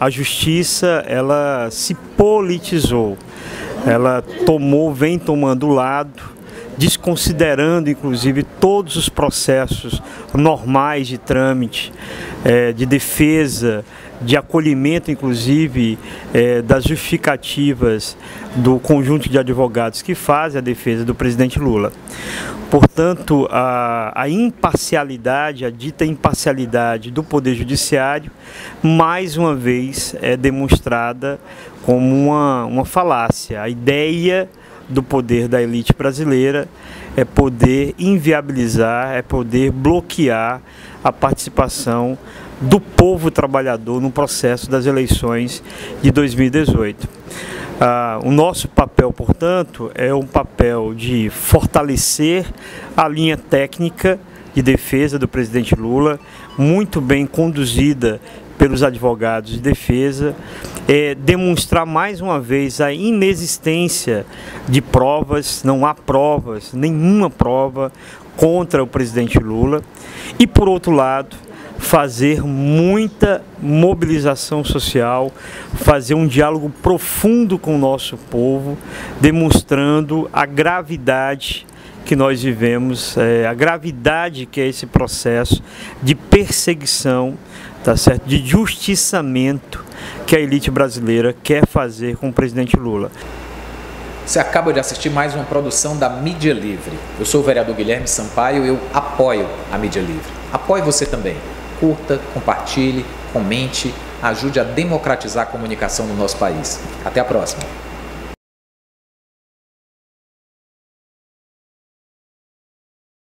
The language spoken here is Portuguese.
A justiça, ela se politizou, ela tomou, vem tomando lado, desconsiderando inclusive todos os processos normais de trâmite, é, de defesa, de acolhimento, inclusive, é, das justificativas do conjunto de advogados que fazem a defesa do presidente Lula. Portanto, a, a, imparcialidade, a dita imparcialidade do Poder Judiciário, mais uma vez é demonstrada como uma, uma falácia. A ideia do poder da elite brasileira é poder inviabilizar, é poder bloquear a participação do povo trabalhador no processo das eleições de 2018. Ah, o nosso papel, portanto, é um papel de fortalecer a linha técnica de defesa do presidente Lula, muito bem conduzida pelos advogados de defesa, é, demonstrar mais uma vez a inexistência de provas, não há provas, nenhuma prova contra o presidente Lula, e por outro lado, fazer muita mobilização social, fazer um diálogo profundo com o nosso povo, demonstrando a gravidade que nós vivemos, é, a gravidade que é esse processo de perseguição, tá certo? de justiçamento que a elite brasileira quer fazer com o presidente Lula. Você acaba de assistir mais uma produção da Mídia Livre. Eu sou o vereador Guilherme Sampaio e eu apoio a Mídia Livre. Apoie você também. Curta, compartilhe, comente, ajude a democratizar a comunicação no nosso país. Até a próxima!